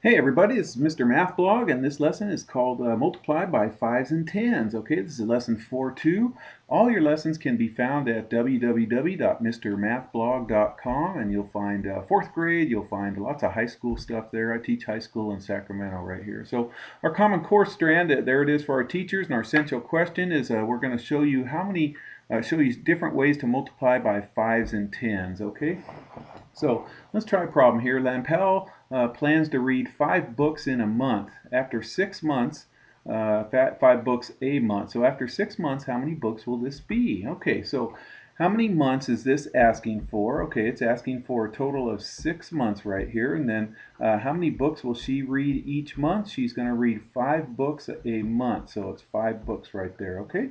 Hey everybody, is Mr. Math Blog and this lesson is called uh, Multiply by 5s and 10s. Okay, this is lesson 4-2. All your lessons can be found at www.mrmathblog.com and you'll find uh, 4th grade, you'll find lots of high school stuff there. I teach high school in Sacramento right here. So our Common Core strand, uh, there it is for our teachers and our essential question is uh, we're going to show you how many, uh, show you different ways to multiply by 5s and 10s. Okay, so let's try a problem here. Lampel uh, plans to read five books in a month. After six months, uh, five books a month. So after six months, how many books will this be? Okay, so how many months is this asking for? Okay, it's asking for a total of six months right here. And then uh, how many books will she read each month? She's going to read five books a month. So it's five books right there, okay?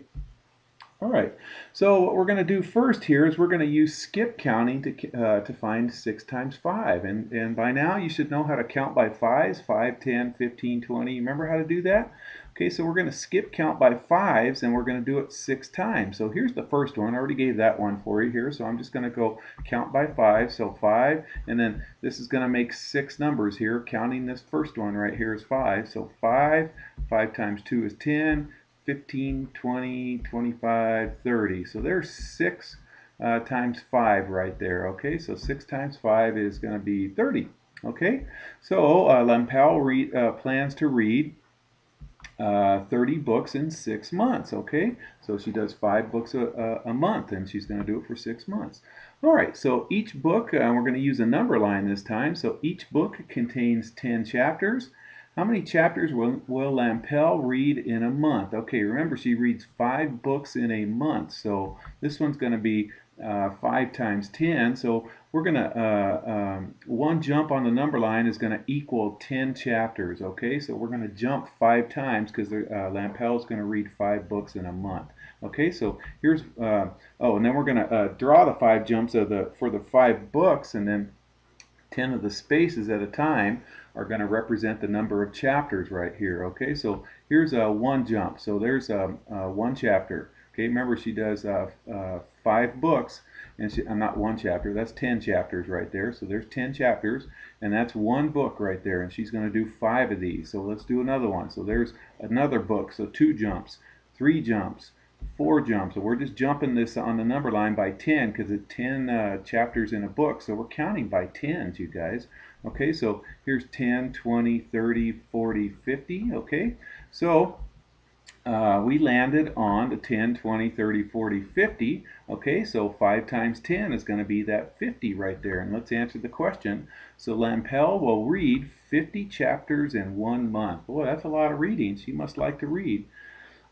All right, so what we're going to do first here is we're going to use skip counting to, uh, to find 6 times 5. And, and by now you should know how to count by 5s, 5, 10, 15, 20. Remember how to do that? Okay, so we're going to skip count by 5s and we're going to do it 6 times. So here's the first one. I already gave that one for you here, so I'm just going to go count by 5. So 5, and then this is going to make 6 numbers here. Counting this first one right here is 5. So 5, 5 times 2 is 10. 15, 20, 25, 30. So there's 6 uh, times 5 right there. Okay, so 6 times 5 is going to be 30. Okay, so uh, uh, plans to read uh, 30 books in 6 months. Okay, so she does 5 books a, a, month and she's going to do it for 6 months. All right, so each book, uh, we're going to use a number line this time. So each book contains 10 chapters. How many chapters will, will Lampel read in a month? Okay, remember she reads five books in a month, so this one's going to be uh, 5 times 10. So we're going to, uh, um, one jump on the number line is going to equal 10 chapters, okay? So we're going to jump 5 times because uh, Lampel is going to read 5 books in a month. Okay, so here's, uh, oh, and then we're going to uh, draw the 5 jumps of the for the 5 books, and then 10 of the spaces at a time are going to represent the number of chapters right here. Okay, so here's a one jump. So there's a, a one chapter. Okay, remember she does uh, uh, five books, and she, uh, not one chapter. That's ten chapters right there. So there's ten chapters, and that's one book right there. And she's going to do five of these. So let's do another one. So there's another book. So two jumps, three jumps, four jumps. So we're just jumping this on the number line by 10 because it's 10 uh, chapters in a book. So we're counting by tens, you guys. Okay, so here's 10, 20, 30, 40, 50. Okay, so uh, we landed on the 10, 20, 30, 40, 50. Okay, so 5 times 10 is going to be that 50 right there. And let's answer the question. So Lampel will read 50 chapters in one month. Boy, that's a lot of reading. She must like to read.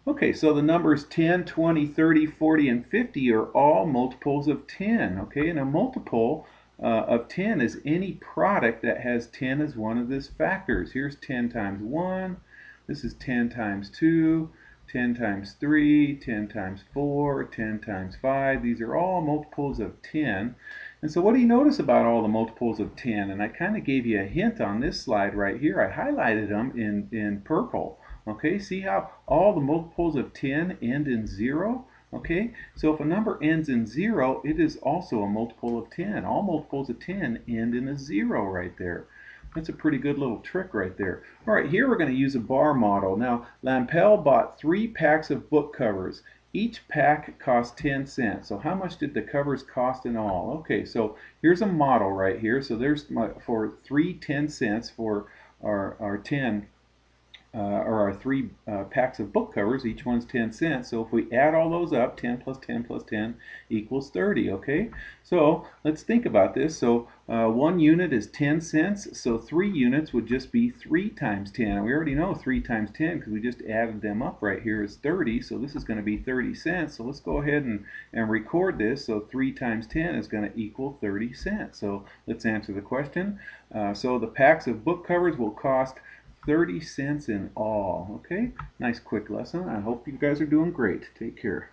Okay, so the numbers 10, 20, 30, 40, and 50 are all multiples of 10. Okay, and a multiple uh, of 10 is any product that has 10 as one of its factors. Here's 10 times 1. This is 10 times 2, 10 times 3, 10 times 4, 10 times 5. These are all multiples of 10. And so what do you notice about all the multiples of 10? And I kind of gave you a hint on this slide right here. I highlighted them in, in purple. Okay, see how all the multiples of 10 end in 0? Okay, so if a number ends in 0, it is also a multiple of 10. All multiples of 10 end in a 0 right there. That's a pretty good little trick right there. All right, here we're going to use a bar model. Now, Lampel bought three packs of book covers. Each pack cost 10 cents. So how much did the covers cost in all? Okay, so here's a model right here. So there's my, for three 10 cents for our, our 10 uh, or our three uh, packs of book covers, each one's 10 cents. So if we add all those up, 10 plus 10 plus 10 equals 30, okay? So let's think about this. So uh, one unit is 10 cents, so three units would just be 3 times 10. we already know 3 times 10 because we just added them up right here is 30, so this is going to be 30 cents. So let's go ahead and, and record this. So 3 times 10 is going to equal 30 cents. So let's answer the question. Uh, so the packs of book covers will cost 30 cents in all. Okay, nice quick lesson. I hope you guys are doing great. Take care.